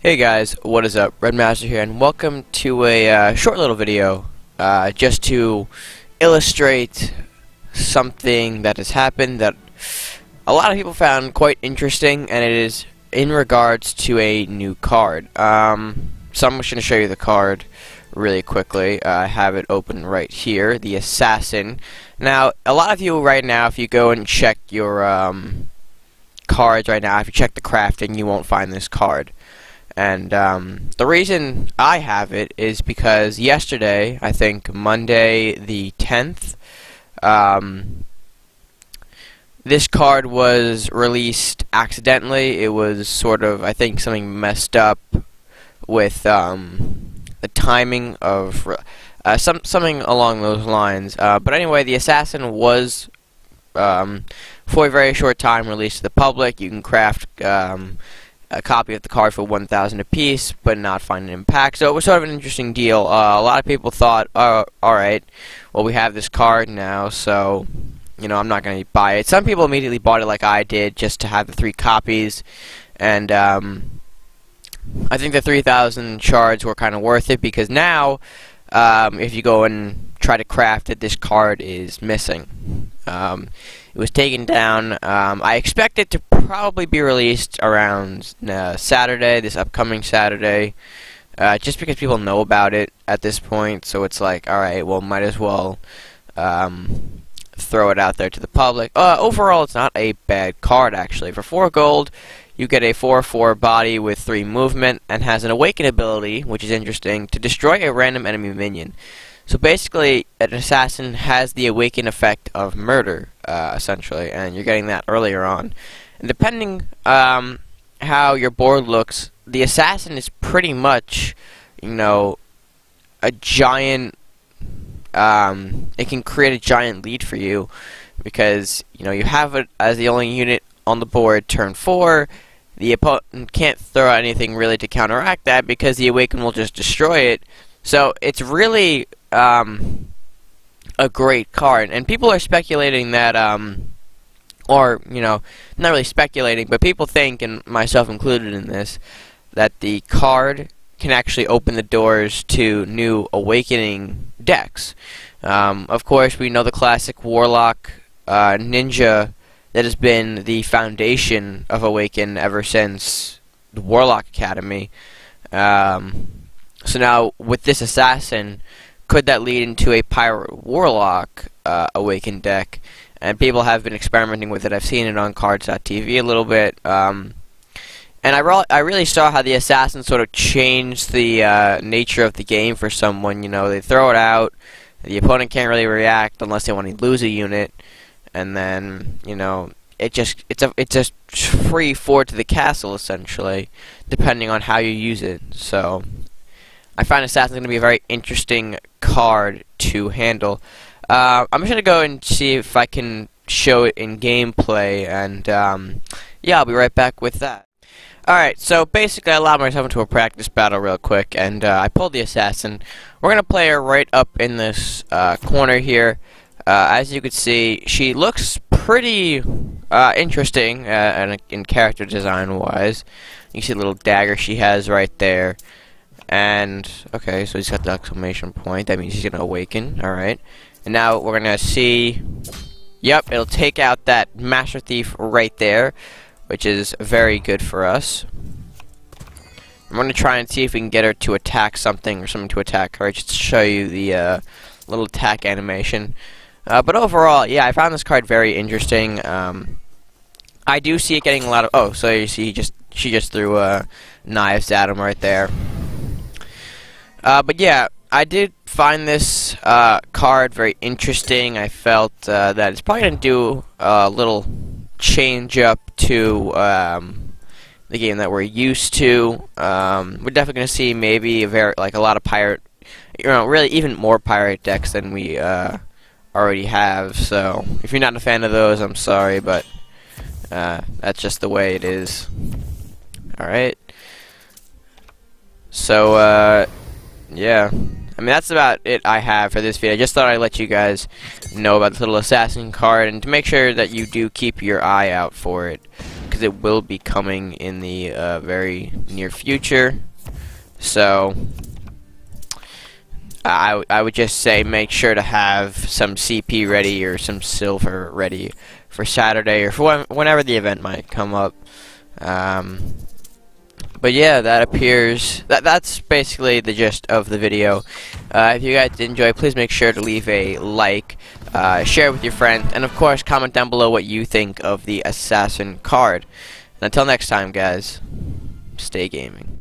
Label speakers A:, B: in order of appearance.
A: Hey guys, what is up? Redmaster here, and welcome to a uh, short little video uh, just to illustrate something that has happened that a lot of people found quite interesting, and it is in regards to a new card. Um, so I'm just going to show you the card really quickly. Uh, I have it open right here, the Assassin. Now, a lot of you right now, if you go and check your um, cards right now, if you check the crafting, you won't find this card. And um, the reason I have it is because yesterday, I think Monday the 10th, um, this card was released accidentally. It was sort of, I think, something messed up with um, the timing of uh, some something along those lines. Uh, but anyway, the assassin was um, for a very short time released to the public. You can craft um, a copy of the card for 1,000 apiece, but not find an impact. So it was sort of an interesting deal. Uh, a lot of people thought, oh, alright, well we have this card now, so, you know, I'm not going to buy it. Some people immediately bought it like I did, just to have the three copies, and, um, I think the 3,000 shards were kind of worth it, because now, um, if you go and try to craft it, this card is missing. Um, it was taken down. Um, I expect it to probably be released around uh, Saturday, this upcoming Saturday, uh, just because people know about it at this point. So it's like, all right, well, might as well um, throw it out there to the public. Uh, overall, it's not a bad card actually. For four gold, you get a 4-4 body with 3 movement and has an awaken ability, which is interesting, to destroy a random enemy minion. So basically, an assassin has the awaken effect of murder, uh, essentially, and you're getting that earlier on. Depending um, how your board looks, the assassin is pretty much, you know, a giant. Um, it can create a giant lead for you because you know you have it as the only unit on the board turn four. The opponent can't throw anything really to counteract that because the awaken will just destroy it. So it's really um, a great card, and people are speculating that, um, or you know, not really speculating, but people think, and myself included in this, that the card can actually open the doors to new awakening decks. Um, of course, we know the classic Warlock uh, Ninja that has been the foundation of Awaken ever since the Warlock Academy. Um, so now, with this Assassin, could that lead into a Pirate Warlock uh, Awakened deck? And people have been experimenting with it. I've seen it on Cards.tv a little bit. Um, and I, re I really saw how the Assassin sort of changed the uh, nature of the game for someone. You know, they throw it out, the opponent can't really react unless they want to lose a unit, and then you know it just it's a it's a free forward to the castle essentially, depending on how you use it. So I find Assassin's going to be a very interesting card to handle. Uh, I'm just to go and see if I can show it in gameplay, and um, yeah, I'll be right back with that. Alright, so basically I allowed myself into a practice battle real quick, and uh, I pulled the Assassin. We're to play her right up in this uh, corner here. Uh, as you can see, she looks pretty uh, interesting uh, in, in character design-wise. You see the little dagger she has right there. And, okay, so he's got the exclamation point. That means he's going to awaken. Alright. And now we're to see... Yep, it'll take out that Master Thief right there. Which is very good for us. I'm to try and see if we can get her to attack something or something to attack her. Just to show you the uh, little attack animation. Uh, but overall, yeah, I found this card very interesting. Um, I do see it getting a lot of... Oh, so you see, just she just threw uh, knives at him right there. Uh, but yeah, I did find this uh, card very interesting. I felt uh, that it's probably going to do a little change up to um, the game that we're used to. Um, we're definitely going to see maybe a very like a lot of pirate, you know, really even more pirate decks than we uh, already have. So if you're not a fan of those, I'm sorry, but uh, that's just the way it is. All right. So uh, yeah. I mean, that's about it I have for this video. I just thought I'd let you guys know about this little assassin card and to make sure that you do keep your eye out for it. because it will be coming in the uh, very near future. So I, I would just say make sure to have some CP ready or some silver ready for Saturday or for when, whenever the event might come up. Um, but yeah, that appears that that's basically the gist of the video. Uh, if you guys did enjoy, please make sure to leave a like, uh, share with your friends, and of course comment down below what you think of the assassin card. And until next time, guys, stay gaming.